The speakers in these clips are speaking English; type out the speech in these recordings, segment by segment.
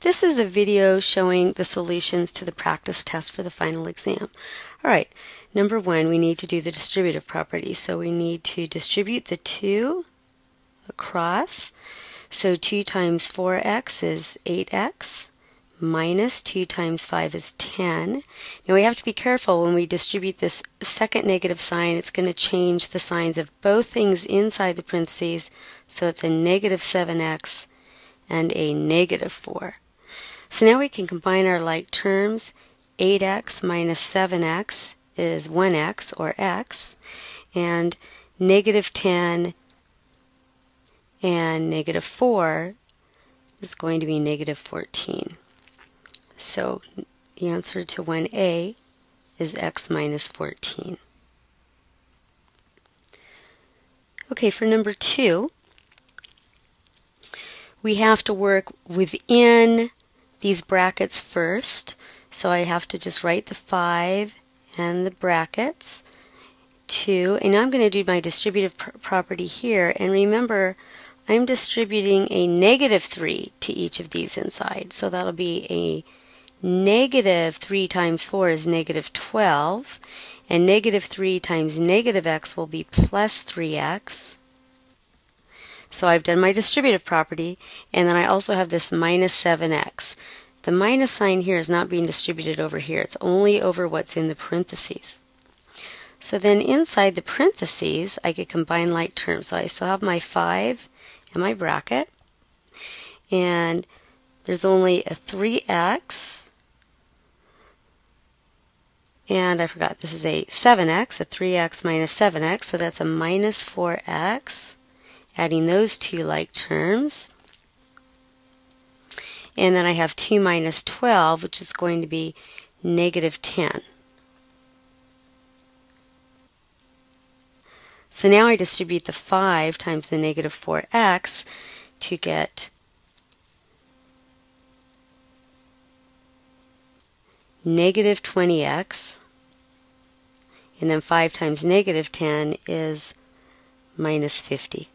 This is a video showing the solutions to the practice test for the final exam. All right, number one, we need to do the distributive property. So we need to distribute the 2 across. So 2 times 4x is 8x minus 2 times 5 is 10. Now we have to be careful when we distribute this second negative sign, it's going to change the signs of both things inside the parentheses, so it's a negative 7x and a negative 4. So now we can combine our like terms. 8x minus 7x is 1x, or x, and negative 10 and negative 4 is going to be negative 14. So the answer to 1a is x minus 14. Okay, for number 2, we have to work within these brackets first. So I have to just write the 5 and the brackets. 2, and now I'm going to do my distributive pr property here. And remember, I'm distributing a negative 3 to each of these inside. So that'll be a negative 3 times 4 is negative 12, and negative 3 times negative x will be plus 3x. So I've done my distributive property, and then I also have this minus 7x. The minus sign here is not being distributed over here. It's only over what's in the parentheses. So then inside the parentheses, I could combine like terms. So I still have my 5 and my bracket. And there's only a 3x and I forgot, this is a 7x, a 3x minus 7x, so that's a minus 4x. Adding those two like terms. And then I have 2 minus 12, which is going to be negative 10. So now I distribute the 5 times the negative 4x to get negative 20x, and then 5 times negative 10 is minus 50.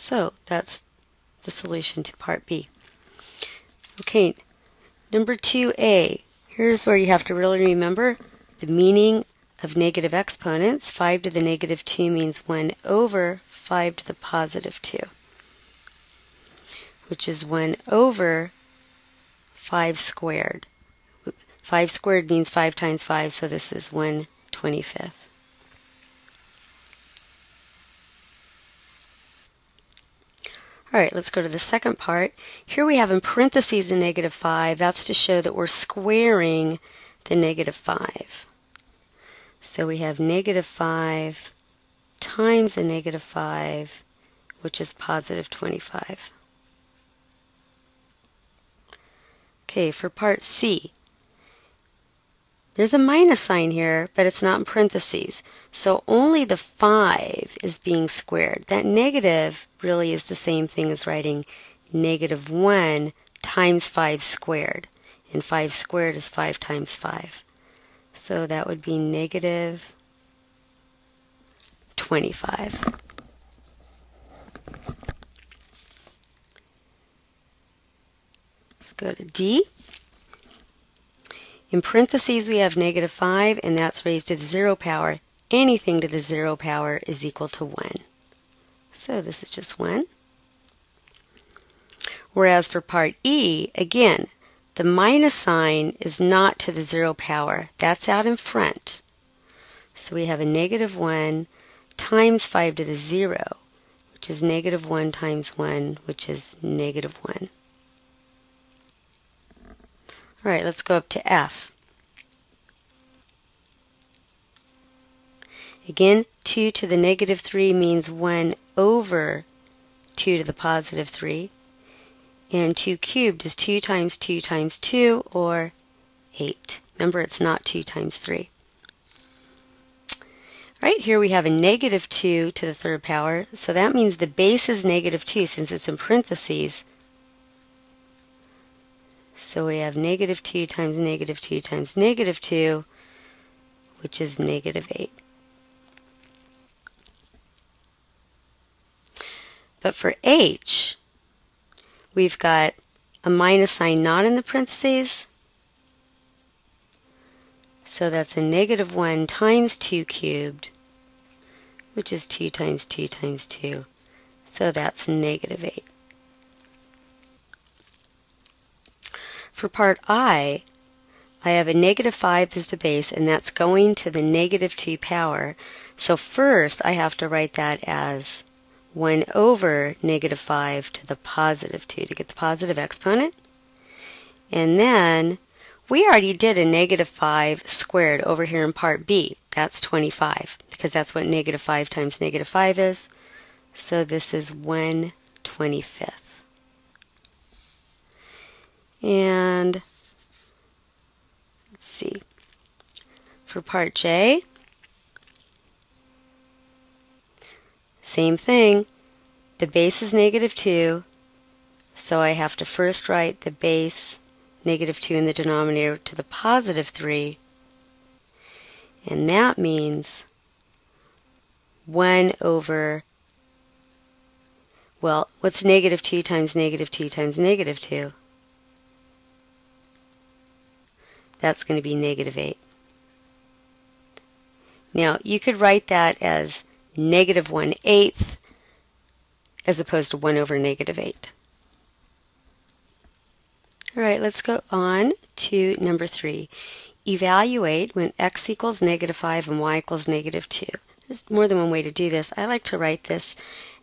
So that's the solution to part B. Okay, number 2a. Here's where you have to really remember the meaning of negative exponents. 5 to the negative 2 means 1 over 5 to the positive 2, which is 1 over 5 squared. 5 squared means 5 times 5, so this is 1 25th. All right, let's go to the second part. Here we have in parentheses a negative 5. That's to show that we're squaring the negative 5. So we have negative 5 times a negative 5, which is positive 25. Okay, for part C, there's a minus sign here, but it's not in parentheses. So only the 5 is being squared. That negative really is the same thing as writing negative 1 times 5 squared. And 5 squared is 5 times 5. So that would be negative 25. Let's go to D. In parentheses, we have negative 5, and that's raised to the 0 power. Anything to the 0 power is equal to 1. So this is just 1. Whereas for part E, again, the minus sign is not to the 0 power. That's out in front. So we have a negative 1 times 5 to the 0, which is negative 1 times 1, which is negative 1. All right, let's go up to F. Again, 2 to the negative 3 means 1 over 2 to the positive 3. And 2 cubed is 2 times 2 times 2, or 8. Remember, it's not 2 times 3. Right here we have a negative 2 to the third power, so that means the base is negative 2 since it's in parentheses. So we have negative 2 times negative 2 times negative 2, which is negative 8. But for h, we've got a minus sign not in the parentheses. So that's a negative 1 times 2 cubed, which is 2 times 2 times 2. So that's negative 8. For part I, I have a negative 5 as the base, and that's going to the negative 2 power. So first, I have to write that as 1 over negative 5 to the positive 2 to get the positive exponent. And then we already did a negative 5 squared over here in part B. That's 25 because that's what negative 5 times negative 5 is. So this is 1 25th. And let's see. For part J, same thing. The base is negative 2, so I have to first write the base negative 2 in the denominator to the positive 3. And that means 1 over, well, what's negative 2 times negative 2 times negative 2? That's going to be negative 8. Now, you could write that as negative 1 eighth as opposed to 1 over negative 8. All right, let's go on to number 3. Evaluate when x equals negative 5 and y equals negative 2. There's more than one way to do this. I like to write this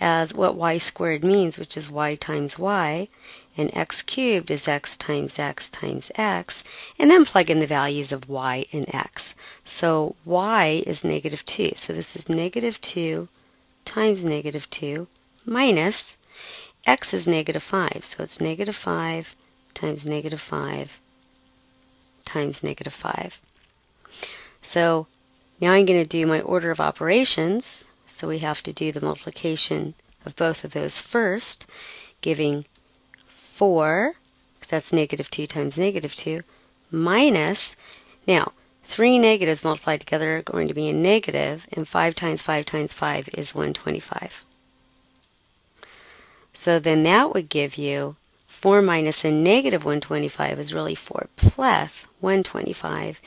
as what y squared means, which is y times y, and x cubed is x times x times x, and then plug in the values of y and x. So y is negative 2, so this is negative 2 times negative 2 minus x is negative 5, so it's negative 5 times negative 5 times negative 5. So now I'm going to do my order of operations. So we have to do the multiplication of both of those first, giving 4, that's negative 2 times negative 2, minus, now, three negatives multiplied together are going to be a negative, and 5 times 5 times 5 is 125. So then that would give you 4 minus a negative 125 is really 4 plus 125,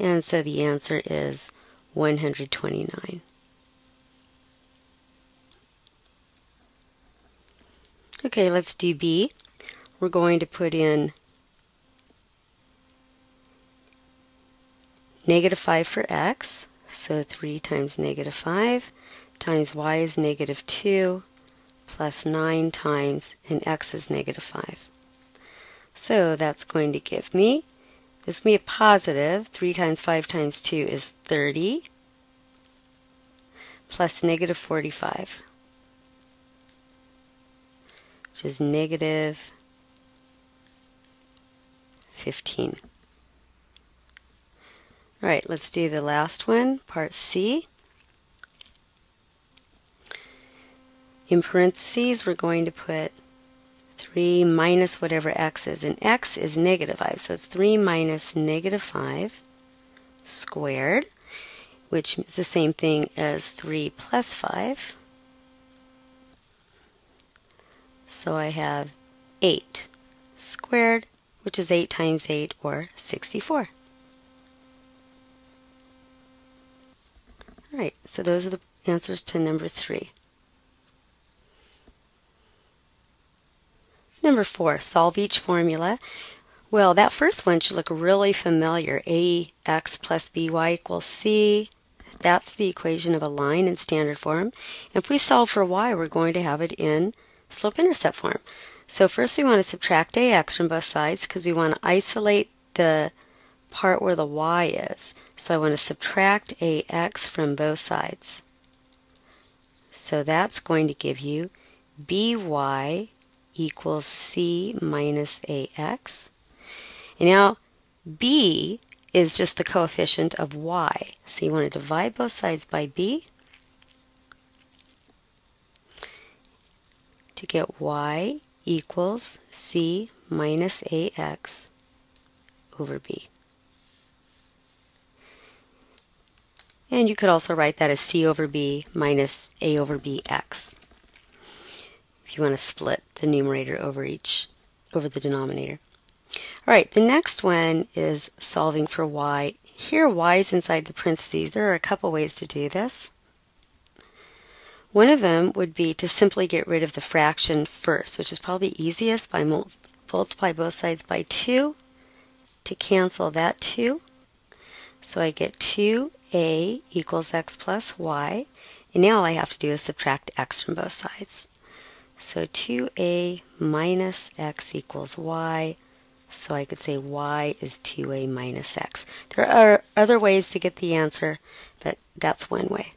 and so the answer is 129. Okay, let's do B. We're going to put in negative 5 for x, so 3 times negative 5 times y is negative 2 plus 9 times and x is negative 5. So that's going to give me, this will be a positive, 3 times 5 times 2 is 30, plus negative 45, which is negative 15. All right, let's do the last one, part C. In parentheses, we're going to put 3 minus whatever x is. And x is negative 5, so it's 3 minus negative 5 squared, which is the same thing as 3 plus 5. So I have 8 squared, which is 8 times 8, or 64. All right, so those are the answers to number 3. Number four, solve each formula. Well, that first one should look really familiar. ax plus by equals c. That's the equation of a line in standard form. If we solve for y, we're going to have it in slope-intercept form. So first we want to subtract ax from both sides because we want to isolate the part where the y is. So I want to subtract ax from both sides. So that's going to give you by equals c minus ax. And now b is just the coefficient of y. So you want to divide both sides by b to get y equals c minus ax over b. And you could also write that as c over b minus a over bx. if you want to split the numerator over each over the denominator. All right, the next one is solving for y. Here y is inside the parentheses. There are a couple ways to do this. One of them would be to simply get rid of the fraction first, which is probably easiest by multiply both sides by 2 to cancel that 2. So I get 2a equals x plus y. And now all I have to do is subtract x from both sides. So 2a minus x equals y. So I could say y is 2a minus x. There are other ways to get the answer, but that's one way.